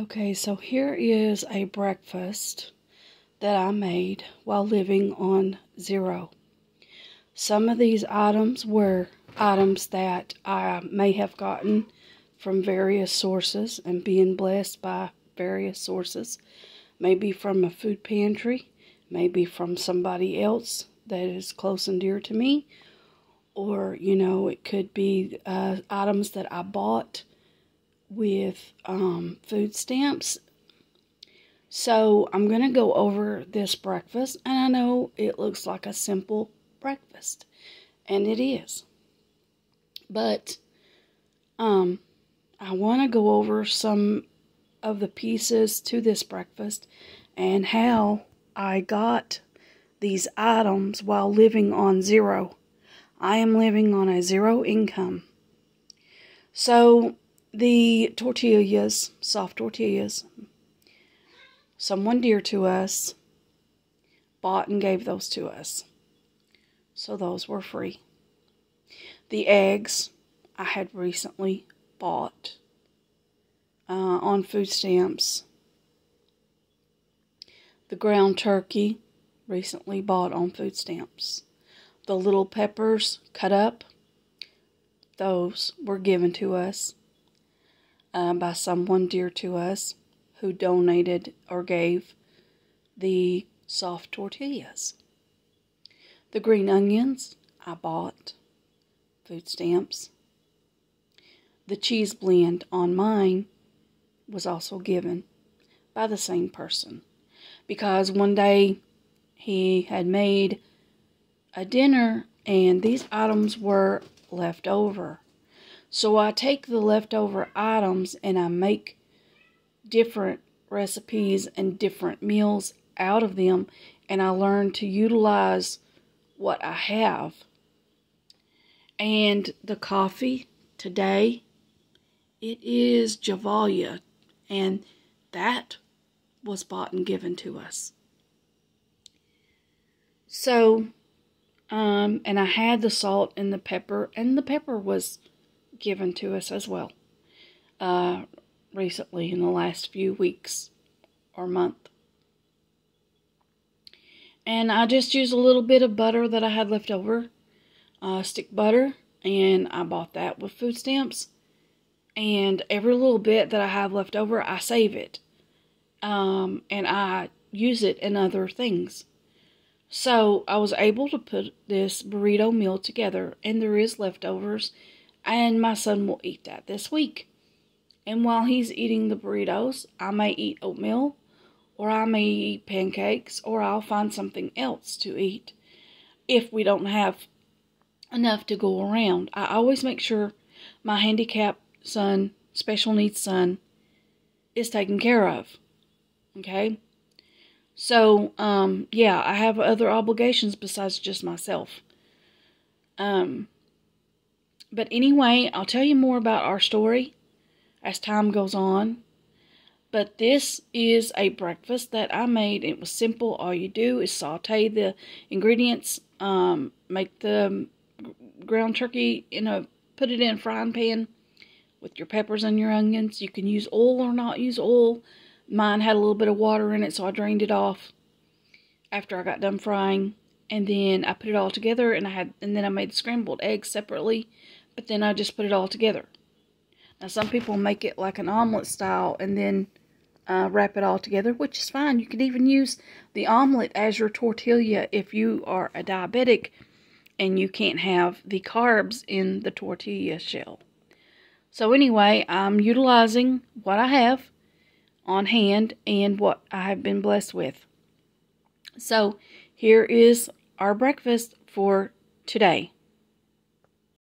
Okay, so here is a breakfast that I made while living on zero. Some of these items were items that I may have gotten from various sources and being blessed by various sources. Maybe from a food pantry, maybe from somebody else that is close and dear to me, or you know, it could be uh, items that I bought with um, food stamps. So I'm going to go over this breakfast, and I know it looks like a simple breakfast, and it is. But um, I want to go over some of the pieces to this breakfast and how I got these items while living on zero. I am living on a zero income. So the tortillas, soft tortillas, someone dear to us bought and gave those to us. So those were free. The eggs I had recently bought uh, on food stamps. The ground turkey recently bought on food stamps. The little peppers cut up, those were given to us uh, by someone dear to us who donated or gave the soft tortillas. The green onions I bought, food stamps. The cheese blend on mine was also given by the same person because one day he had made a dinner and these items were left over. So I take the leftover items and I make different recipes and different meals out of them and I learn to utilize what I have. And the coffee today, it is Gevalia and that was bought and given to us. So, um, and I had the salt and the pepper, and the pepper was given to us as well uh, recently in the last few weeks or month. And I just used a little bit of butter that I had left over, uh, stick butter, and I bought that with food stamps. And every little bit that I have left over, I save it. Um, and I use it in other things. So I was able to put this burrito meal together, and there is leftovers and my son will eat that this week. And while he's eating the burritos, I may eat oatmeal, or I may eat pancakes, or I'll find something else to eat if we don't have enough to go around. I always make sure my handicapped son, special needs son, is taken care of. Okay? So, um, yeah, I have other obligations besides just myself. Um, but anyway, I'll tell you more about our story as time goes on. But this is a breakfast that I made. It was simple. All you do is saute the ingredients, um, make the ground turkey in a, put it in a frying pan with your peppers and your onions. You can use oil or not use oil. Mine had a little bit of water in it, so I drained it off after I got done frying. And then I put it all together, and I had, and then I made scrambled eggs separately but then I just put it all together. Now, some people make it like an omelet style and then uh, wrap it all together, which is fine. You could even use the omelet as your tortilla if you are a diabetic and you can't have the carbs in the tortilla shell. So anyway, I'm utilizing what I have on hand and what I have been blessed with. So here is our breakfast for today.